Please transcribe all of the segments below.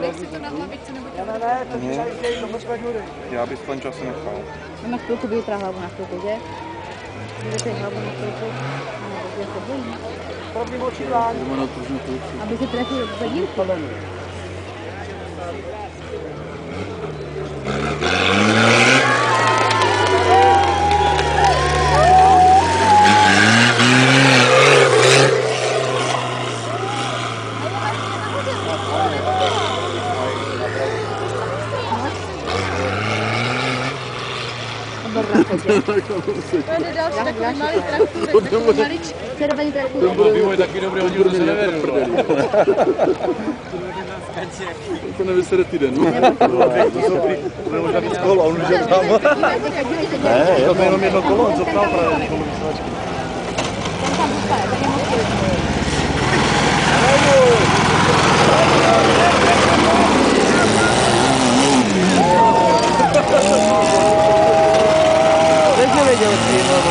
Nechci to na hlavici nebo tě Já bych ten čas nechal. Na chvilku by vytrhla hlavu na chvilku, že? Vytrhla hlavu na chvilku. Aby se trefil do zadínku. Dobrá, chodě. Pojede další takový malý traktor, takový maličký. Červený traktor. Vývoj taky dobrý, oni to se nevěří. To nevysede týden. To je možná víc kol a on už je tam. Ne, je to jenom jedno kolo, on co ptal делать ей много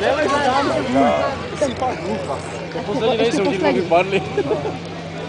Leva e dá, Não, esse não, Depois ele vai ser um dia que barulho.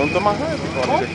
on to ma heavy, jak.